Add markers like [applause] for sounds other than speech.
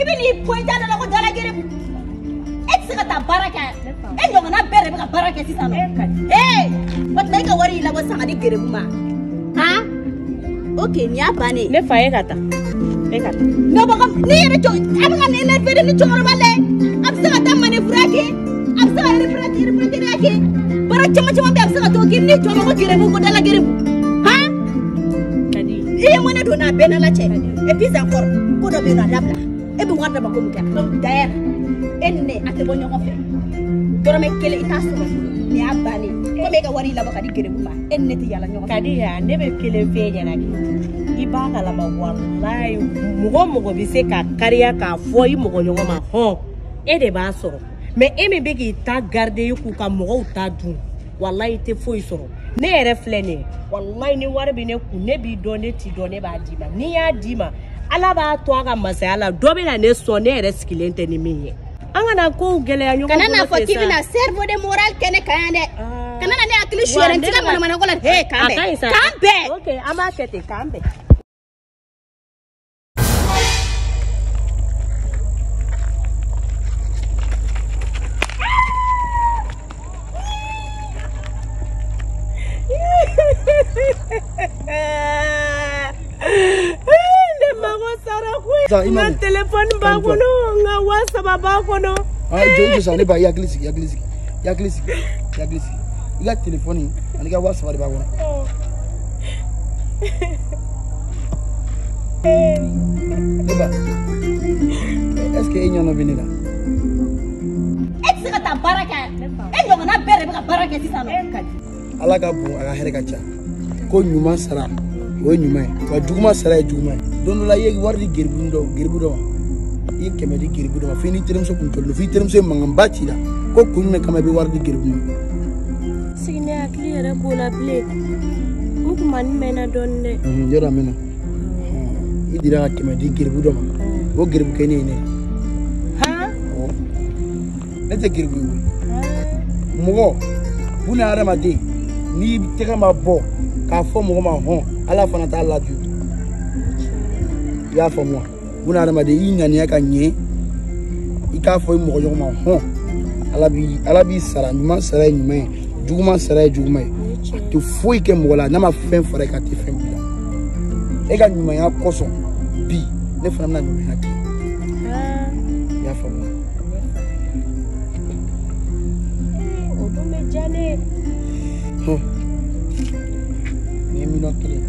i bɛ n'i pointer dɔ la ko dalagere e eh, tɛ se ka taa baara kɛ e eh, ɲɔgɔnna bɛɛ de bɛ ka baara kɛ sisan nɔ ee eh, o tuma e ka wari di gerebu ma ha? ok nin y'a bannen ne fa e ka e ka taa ne bɛ ne yɛrɛ jɔ a bɛ ka ne énerver ni cɛkɔrɔba la ye a bɛ se ka taa manifura kɛ a bɛ se ka reprete repreteriya kɛ baara caman caman bɛ yen a bɛ se ka t'o kɛ ni jɔ bɛ ko gerebu ko dala gerebu han i ye mɔnɛ n'a bɛɛ n'a la cɛ et puis encore ko dɔ bɛ yen nɔ e bɛ wari dɔ ma ko mun kɛ dayɛr e ni ne a tɛ bɔ ɲɔgɔn fɛ dɔrɔmɛ kelen i t'a sɔrɔ nin y'a bannen komi e ka wari labɔ ka di gerebu ma e ni ne tɛ yala ɲɔgɔn fɛ. ka di yan ne bɛ kelen f'e ɲɛna kɛ i b'a kalama walayi mɔgɔ mɔgɔ bɛ se ka kariya k'a fɔ i mɔgɔ ɲɔgɔn ma hɔn e de b'a sɔrɔ mɛ e min bɛ k'i ta garide i k'u ka mɔgɔw ta dun walayi i tɛ foyi sɔrɔ ne yɛrɛ filɛ nin ye walayi ni wari bɛ ne kun ne b'i dɔn ne t'i dɔn ne b'a d'i ma n'i y'a d'i ma ala b'a to a ka masaya la dɔ bɛ na ne sɔn ne yɛrɛ sigilen tɛ ni min ye an kana kow gɛlɛya ɲɔgɔn kana n'a fɔ k'i bɛna cerveau de moral kɛnɛ kan yan dɛ kana na ne hakili su yɛrɛ n tɛna manamanako la he kan bɛn kan bɛn ok an b'a kɛ ten kan bɛn Yeah. [laughs] nka telefɔni ah, eh. b'a ya ya ya kɔnɔ [laughs] eh, eh, e nka e ka telefɔni ala ka ko nyuma sara o nyuma ɲuman duguma sara e duguma don dɔ la i ye wari di geribu dɔ geribu dɔ ma i ye kɛmɛ di geribu dɔ ma fo i n'i terimuso kun tɔlen don fo i terimuso ye mankanba ci la ko kun jumɛn kama i bɛ wari di geribu ma. sigi ne hakili yɛrɛ b'o la bilen n kun ma nin mɛnna dɔɔnin dɛ. yɔrɔ a mɛnna i dira ka kɛmɛ di geribu dɔ ma o geribu kɛ ne ye ne ye. ne tɛ giribu ye mɔgɔ buna hadamaden n'i tɛgɛ ma bɔ k'a fɔ mɔgɔ ma hɔn ala fana t'a laju i y'a faamu wa buna adamaden i ŋaniya ka ɲɛ i k'a fɔ i mɔgɔ ɲɔgɔn ma hɔn ala b'i ala b'i sara ɲuman sara ye ɲuman ye juguman sara ye juguman ye a tɛ foyi kɛ mɔgɔ la n'a ma fɛn fara i kan a tɛ fɛn b'i la e ka ɲumanya kosɔn bi ne fana bɛna ɲumanya kɛ i y'a faamu wa. o dun bɛ diya ne ye. hɔn nin ye miliyɔn kelen ye.